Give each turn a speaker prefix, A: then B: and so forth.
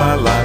A: my life.